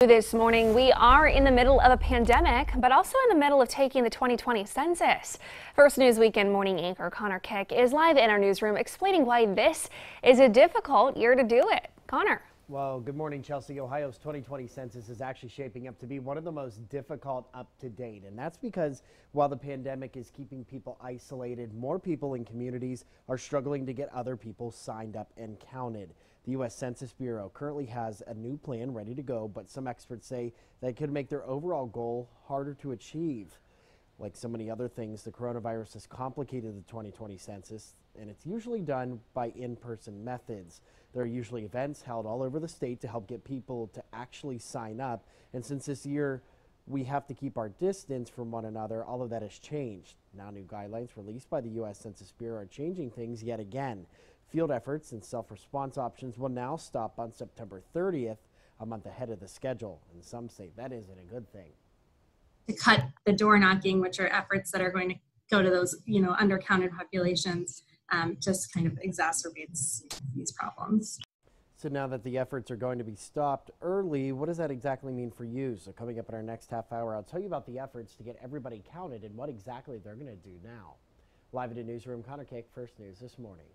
This morning, we are in the middle of a pandemic, but also in the middle of taking the 2020 census. First News Weekend morning anchor Connor Kick is live in our newsroom explaining why this is a difficult year to do it. Connor. Well, good morning, Chelsea. Ohio's 2020 census is actually shaping up to be one of the most difficult up to date. And that's because while the pandemic is keeping people isolated, more people in communities are struggling to get other people signed up and counted. The U.S. Census Bureau currently has a new plan ready to go, but some experts say that could make their overall goal harder to achieve. Like so many other things, the coronavirus has complicated the 2020 census, and it's usually done by in-person methods. There are usually events held all over the state to help get people to actually sign up. And since this year we have to keep our distance from one another, all of that has changed. Now new guidelines released by the U.S. Census Bureau are changing things yet again. Field efforts and self-response options will now stop on September 30th, a month ahead of the schedule. And some say that isn't a good thing to cut the door knocking, which are efforts that are going to go to those, you know, undercounted populations, um, just kind of exacerbates these problems. So now that the efforts are going to be stopped early, what does that exactly mean for you? So coming up in our next half hour, I'll tell you about the efforts to get everybody counted and what exactly they're going to do now. Live in the newsroom, Connor Cake, First News this morning.